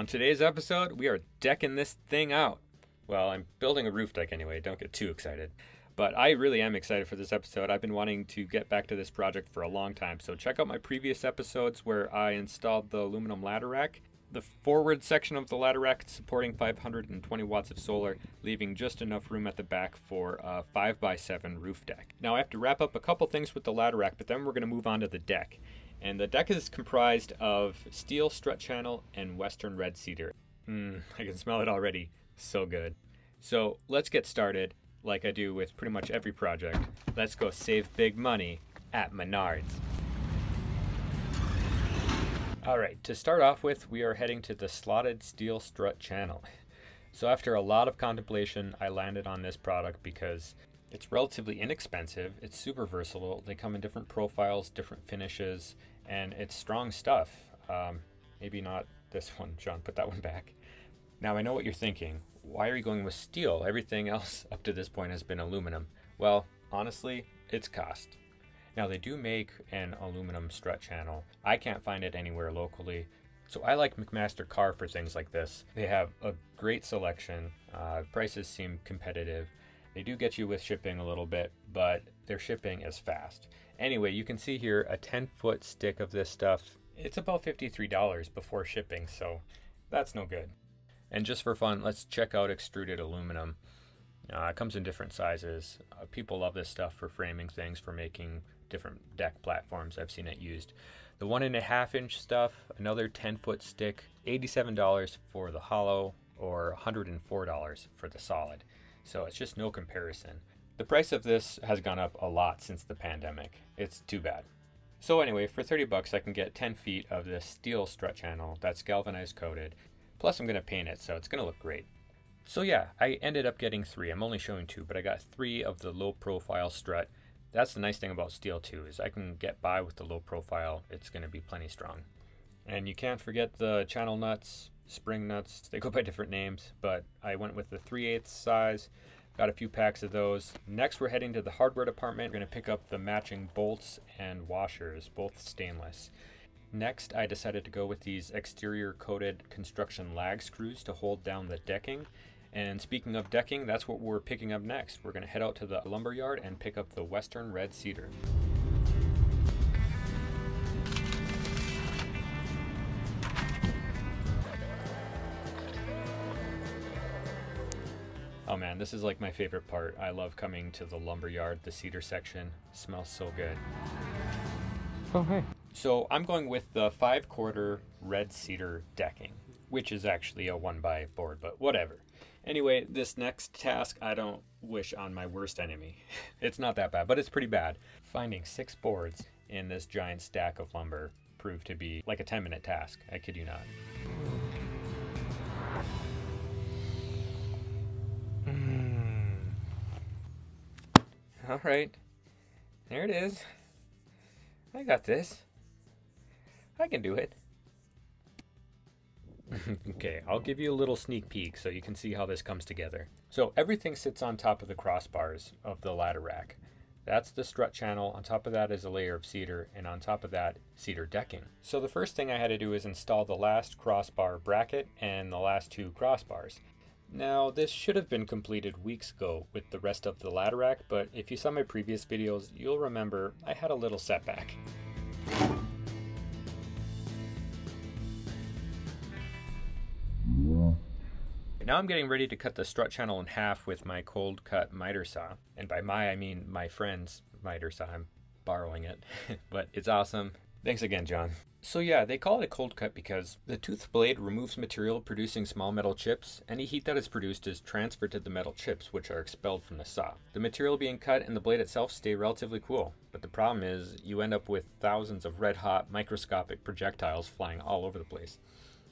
On today's episode, we are decking this thing out. Well, I'm building a roof deck anyway, don't get too excited. But I really am excited for this episode. I've been wanting to get back to this project for a long time, so check out my previous episodes where I installed the aluminum ladder rack. The forward section of the ladder rack supporting 520 watts of solar, leaving just enough room at the back for a 5x7 roof deck. Now I have to wrap up a couple things with the ladder rack, but then we're going to move on to the deck. And the deck is comprised of steel strut channel and western red cedar. Mmm, I can smell it already. So good. So let's get started, like I do with pretty much every project. Let's go save big money at Menards. Alright, to start off with, we are heading to the slotted steel strut channel. So after a lot of contemplation, I landed on this product because it's relatively inexpensive, it's super versatile, they come in different profiles, different finishes, and it's strong stuff. Um, maybe not this one, John, put that one back. Now I know what you're thinking. Why are you going with steel? Everything else up to this point has been aluminum. Well, honestly, it's cost. Now they do make an aluminum strut channel. I can't find it anywhere locally. So I like McMaster Carr for things like this. They have a great selection. Uh, prices seem competitive. They do get you with shipping a little bit, but their shipping is fast. Anyway, you can see here a 10 foot stick of this stuff. It's about $53 before shipping, so that's no good. And just for fun, let's check out extruded aluminum. Uh, it comes in different sizes. Uh, people love this stuff for framing things, for making different deck platforms. I've seen it used. The one and a half inch stuff, another 10 foot stick, $87 for the hollow or $104 for the solid. So it's just no comparison. The price of this has gone up a lot since the pandemic. It's too bad. So anyway, for 30 bucks I can get 10 feet of this steel strut channel that's galvanized coated. Plus I'm going to paint it so it's going to look great. So yeah, I ended up getting three. I'm only showing two, but I got three of the low profile strut. That's the nice thing about steel too, is I can get by with the low profile. It's going to be plenty strong. And you can't forget the channel nuts, spring nuts. They go by different names, but I went with the 3 8 size. Got a few packs of those. Next, we're heading to the hardware department. We're going to pick up the matching bolts and washers, both stainless. Next, I decided to go with these exterior coated construction lag screws to hold down the decking. And speaking of decking, that's what we're picking up next. We're going to head out to the lumber yard and pick up the western red cedar. This is like my favorite part. I love coming to the lumber yard, the cedar section. It smells so good. Oh, hey. So I'm going with the five quarter red cedar decking, which is actually a one by board, but whatever. Anyway, this next task I don't wish on my worst enemy. it's not that bad, but it's pretty bad. Finding six boards in this giant stack of lumber proved to be like a 10 minute task. I kid you not. All right. There it is. I got this. I can do it. okay, I'll give you a little sneak peek so you can see how this comes together. So everything sits on top of the crossbars of the ladder rack. That's the strut channel. On top of that is a layer of cedar, and on top of that, cedar decking. So the first thing I had to do is install the last crossbar bracket and the last two crossbars. Now, this should have been completed weeks ago with the rest of the ladder rack, but if you saw my previous videos, you'll remember I had a little setback. Now I'm getting ready to cut the strut channel in half with my cold cut miter saw. And by my, I mean my friend's miter saw. I'm borrowing it, but it's awesome. Thanks again, John. So yeah, they call it a cold cut because the tooth blade removes material producing small metal chips. Any heat that is produced is transferred to the metal chips, which are expelled from the saw. The material being cut and the blade itself stay relatively cool, but the problem is you end up with thousands of red hot microscopic projectiles flying all over the place.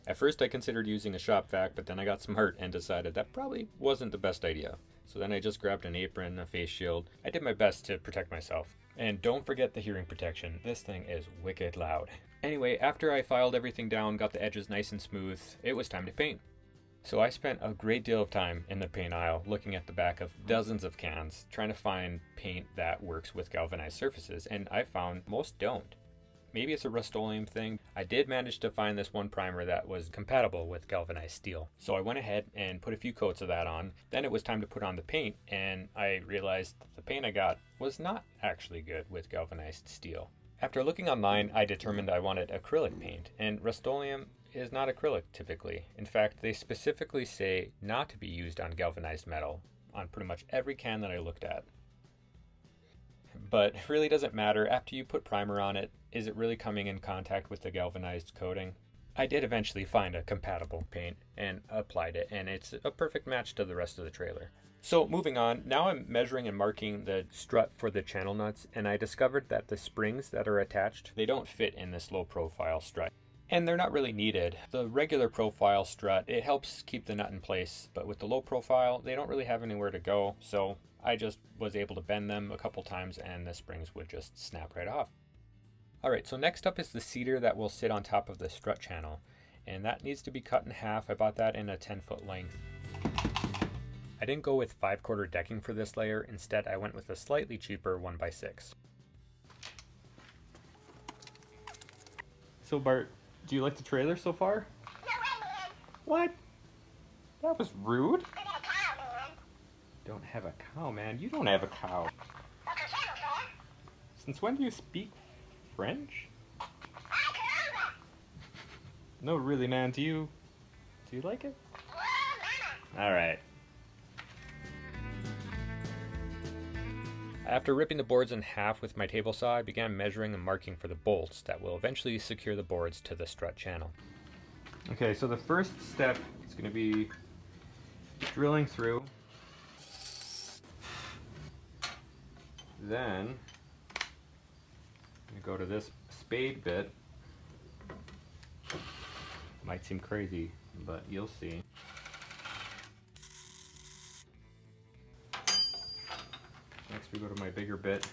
At first I considered using a shop vac, but then I got smart and decided that probably wasn't the best idea. So then I just grabbed an apron, a face shield. I did my best to protect myself. And don't forget the hearing protection. This thing is wicked loud. Anyway, after I filed everything down, got the edges nice and smooth, it was time to paint. So I spent a great deal of time in the paint aisle looking at the back of dozens of cans, trying to find paint that works with galvanized surfaces, and I found most don't. maybe it's a Rust-Oleum thing. I did manage to find this one primer that was compatible with galvanized steel. So I went ahead and put a few coats of that on. Then it was time to put on the paint and I realized the paint I got was not actually good with galvanized steel. After looking online, I determined I wanted acrylic paint, and Rust-Oleum is not acrylic typically. In fact, they specifically say not to be used on galvanized metal on pretty much every can that I looked at. But really doesn't matter. After you put primer on it, is it really coming in contact with the galvanized coating? I did eventually find a compatible paint and applied it, and it's a perfect match to the rest of the trailer. So moving on, now I'm measuring and marking the strut for the channel nuts, and I discovered that the springs that are attached, they don't fit in this low profile strut and they're not really needed. The regular profile strut, it helps keep the nut in place, but with the low profile, they don't really have anywhere to go, so I just was able to bend them a couple times and the springs would just snap right off. Alright, so next up is the cedar that will sit on top of the strut channel, and that needs to be cut in half. I bought that in a 10 foot length. I didn't go with 5 quarter decking for this layer, instead I went with a slightly cheaper 1x6. So Bart, do you like the trailer so far? No, What? That was rude. Cow, Don't have a cow, man. You don't have a cow. Since when do you speak French? No, really, man. Do you do you like it? All right. After ripping the boards in half with my table saw, I began measuring and marking for the bolts that will eventually secure the boards to the strut channel. Okay, so the first step is going to be drilling through. Then, to go to this spade bit. Might seem crazy, but you'll see. Go to my bigger bit.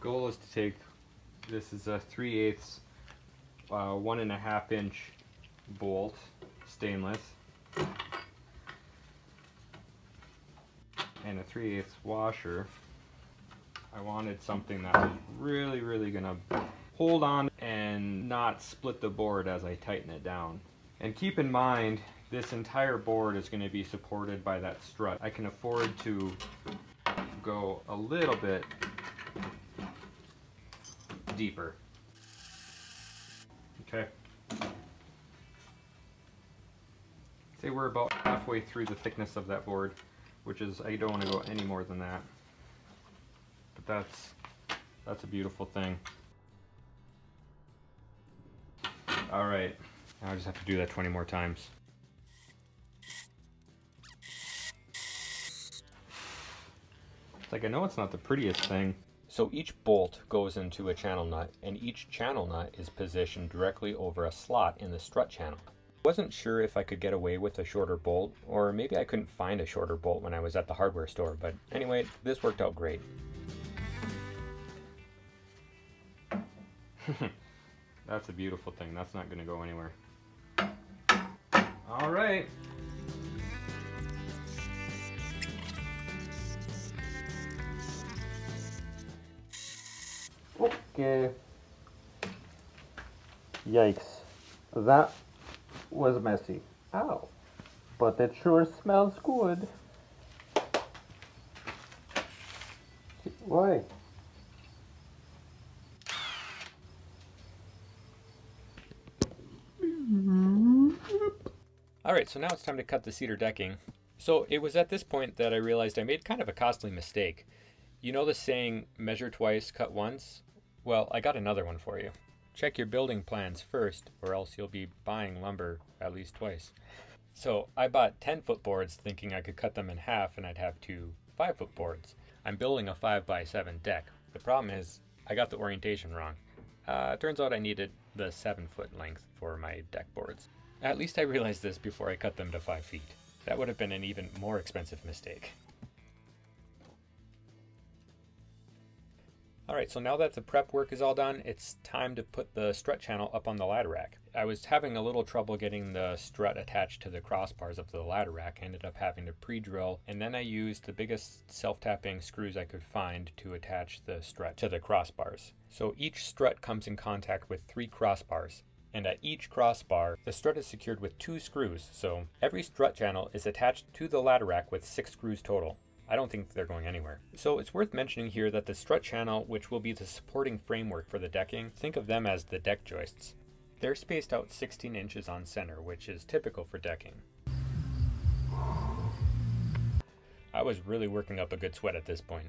Goal is to take, this is a 3 eighths, uh, one and a half inch bolt, stainless, and a 3 eighths washer. I wanted something that was really, really gonna hold on and not split the board as I tighten it down. And keep in mind, this entire board is going to be supported by that strut. I can afford to go a little bit deeper. Okay. Say we're about halfway through the thickness of that board, which is, I don't want to go any more than that. But that's, that's a beautiful thing. All right, now I just have to do that 20 more times. Like, I know it's not the prettiest thing. So each bolt goes into a channel nut, and each channel nut is positioned directly over a slot in the strut channel. Wasn't sure if I could get away with a shorter bolt, or maybe I couldn't find a shorter bolt when I was at the hardware store, but anyway, this worked out great. That's a beautiful thing. That's not going to go anywhere. All right. Yikes. That was messy. Ow. But it sure smells good. Why? Mm-hmm. Alright, so now it's time to cut the cedar decking. So it was at this point that I realized I made kind of a costly mistake. You know the saying, measure twice, cut once? Well, I got another one for you. Check your building plans first, or else you'll be buying lumber at least twice. So I bought 10 foot boards thinking I could cut them in half and I'd have two 5 foot boards. I'm building a 5 by 7 deck. The problem is, I got the orientation wrong. Uh, turns out I needed the 7 foot length for my deck boards. At least I realized this before I cut them to 5 feet. That would have been an even more expensive mistake. Alright, so now that the prep work is all done, it's time to put the strut channel up on the ladder rack. I was having a little trouble getting the strut attached to the crossbars of the ladder rack. I ended up having to pre-drill, and then I used the biggest self-tapping screws I could find to attach the strut to the crossbars. So each strut comes in contact with three crossbars, and at each crossbar, the strut is secured with two screws, so every strut channel is attached to the ladder rack with six screws total. I don't think they're going anywhere. So it's worth mentioning here that the strut channel, which will be the supporting framework for the decking, think of them as the deck joists. They're spaced out 16 inches on center, which is typical for decking. I was really working up a good sweat at this point.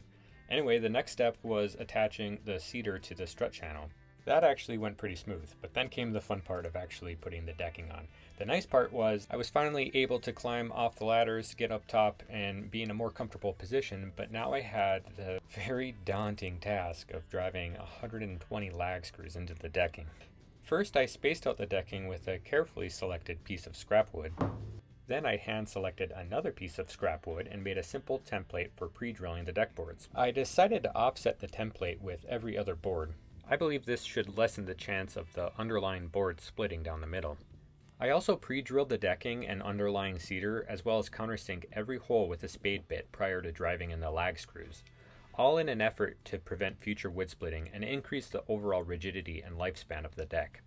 Anyway, the next step was attaching the cedar to the strut channel. That actually went pretty smooth, but then came the fun part of actually putting the decking on. The nice part was I was finally able to climb off the ladders, get up top, and be in a more comfortable position, but now I had the very daunting task of driving 120 lag screws into the decking. First, I spaced out the decking with a carefully selected piece of scrap wood. Then I hand selected another piece of scrap wood and made a simple template for pre-drilling the deck boards. I decided to offset the template with every other board. I believe this should lessen the chance of the underlying board splitting down the middle. I also pre-drilled the decking and underlying cedar as well as countersink every hole with a spade bit prior to driving in the lag screws, all in an effort to prevent future wood splitting and increase the overall rigidity and lifespan of the deck.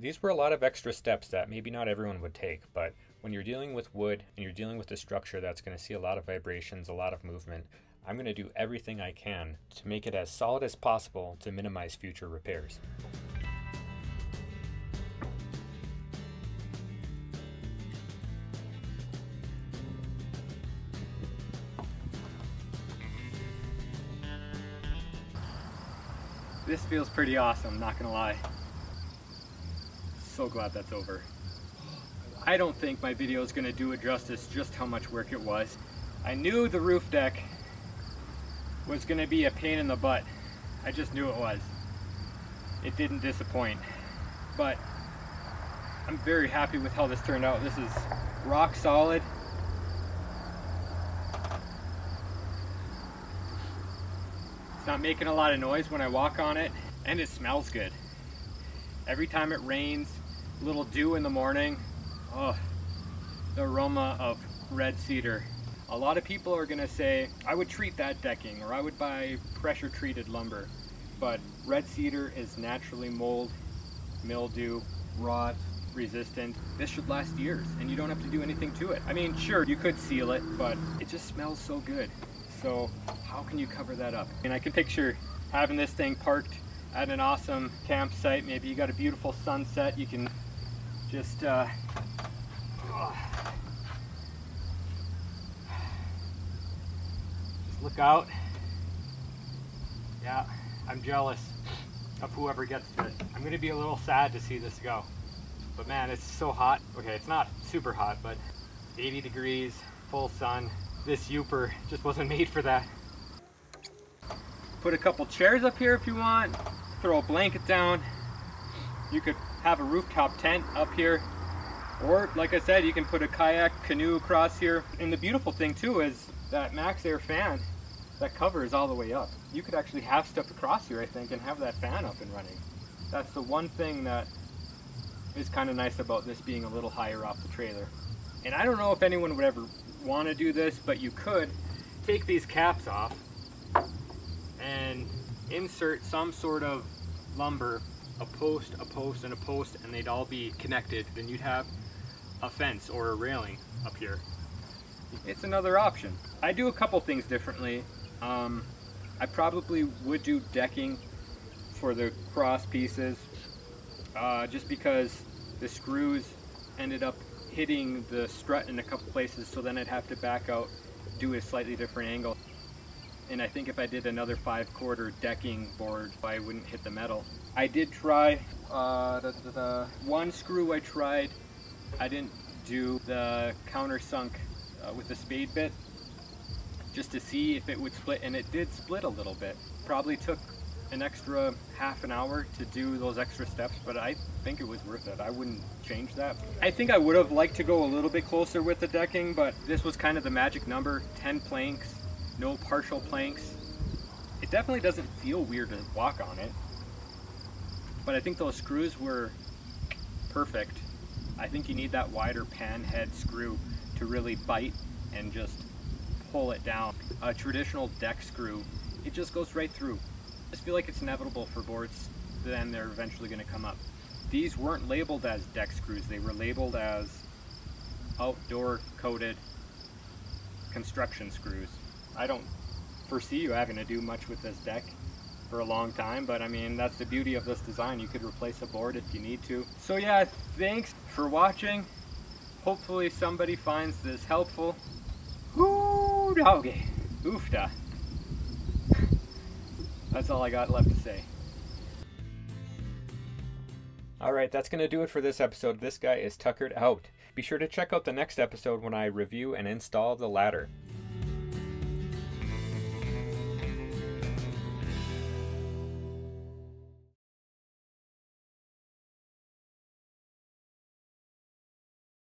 These were a lot of extra steps that maybe not everyone would take, but when you're dealing with wood and you're dealing with a structure that's going to see a lot of vibrations, a lot of movement, I'm going to do everything I can to make it as solid as possible to minimize future repairs. This feels pretty awesome, not gonna lie. So glad that's over. I don't think my video is gonna do it justice just how much work it was. I knew the roof deck was gonna be a pain in the butt. I just knew it was. It didn't disappoint. But I'm very happy with how this turned out. This is rock solid. It's not making a lot of noise when I walk on it, and it smells good. Every time it rains, a little dew in the morning, oh, the aroma of red cedar. A lot of people are gonna say, I would treat that decking, or I would buy pressure treated lumber. But red cedar is naturally mold, mildew, rot, resistant. This should last years, and you don't have to do anything to it. I mean, sure, you could seal it, but it just smells so good. So how can you cover that up? And I can picture having this thing parked at an awesome campsite. Maybe you got a beautiful sunset. You can just uh, look out. Yeah, I'm jealous of whoever gets this. I'm gonna be a little sad to see this go. But man, it's so hot. Okay, it's not super hot, but 80 degrees, full sun, this Yooper just wasn't made for that. Put a couple chairs up here if you want, throw a blanket down. You could have a rooftop tent up here. Or, like I said, you can put a kayak canoe across here. And the beautiful thing too is that Maxxair fan, that cover is all the way up. You could actually have stuff across here, I think, and have that fan up and running. That's the one thing that is kind of nice about this being a little higher off the trailer. And I don't know if anyone would ever want to do this, but you could take these caps off and insert some sort of lumber, a post, a post, and a post, and they'd all be connected. Then you'd have a fence or a railing up here. It's another option. I do a couple things differently. Um, I probably would do decking for the cross pieces uh, just because the screws ended up hitting the strut in a couple places so then I'd have to back out do a slightly different angle and I think if I did another five quarter decking board I wouldn't hit the metal. I did try uh, one screw I tried I didn't do the countersunk uh, with the spade bit just to see if it would split and it did split a little bit. Probably took an extra half an hour to do those extra steps, but I think it was worth it. I wouldn't change that. I think I would have liked to go a little bit closer with the decking, but this was kind of the magic number, 10 planks, no partial planks. It definitely doesn't feel weird to walk on it. But I think those screws were perfect. I think you need that wider pan head screw to really bite and just pull it down. A traditional deck screw, it just goes right through. I just feel like it's inevitable for boards, then they're eventually going to come up. These weren't labeled as deck screws, they were labeled as outdoor coated construction screws. I don't foresee you having to do much with this deck for a long time, but I mean, that's the beauty of this design. You could replace a board if you need to. So yeah, thanks for watching. Hopefully somebody finds this helpful. Doggy. Oofda. That's all I got left to say. All right, that's going to do it for this episode. This guy is tuckered out. Be sure to check out the next episode when I review and install the ladder.